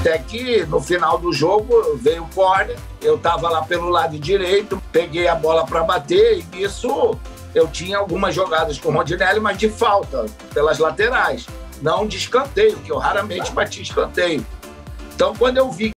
Até que no final do jogo veio o corner, eu estava lá pelo lado direito, peguei a bola para bater e nisso eu tinha algumas jogadas com o Rondinelli, mas de falta, pelas laterais. Não de escanteio, que eu raramente bati escanteio. Então, quando eu vi